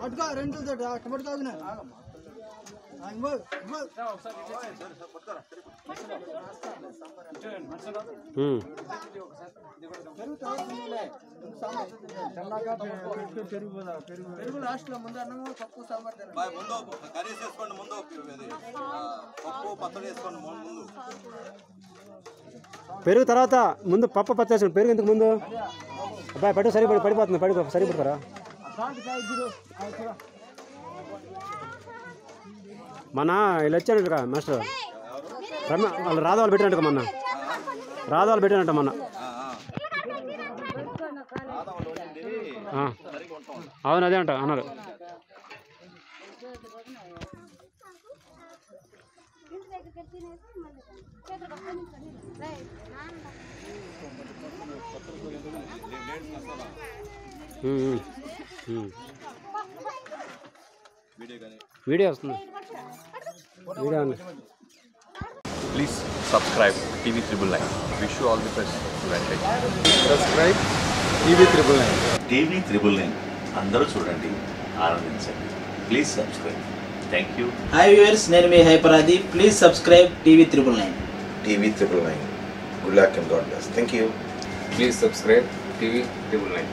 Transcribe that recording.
పట్టుకో రెండు అట్ట పట్టుకోదు ఉమ్. పెరుగు లాస్ట్లో ముందు అన్నము పప్పు సాంబార్ ముందు కర్రీస్ వేసుకోండి ముందు. పప్పు పచ్చడి వేసుకోండి ముందు. పెరుగు తర్వాత ముందు పప్పు పచ్చేసాడు పెరుగు ఎందుకు ముందు? అబ్బాయి పట్టు సరిపడి పడిపోతుంది పడి సరిపడతారా మన వీళ్ళు వచ్చారంట మాస్టర్. రమ్య వాళ్ళు రాధవాళ్ళు పెట్టినట్టు మొన్న. రాధవాళ్ళు పెట్టినట్టు మొన్న. అవును అదే అంట అన్నారు. ఇంటి వీడియో వస్తుంది. Video subscribe TV Triple Nine. Wish you all the best. Advantage. Subscribe TV triple nine TV triple nine అందరూ చూడండి. ఆనందించండి. Please subscribe thank you hi viewers నేను మీ Hyper Aadi please subscribe TV triple nine TV triple nine good luck and God bless thank you please subscribe TV triple nine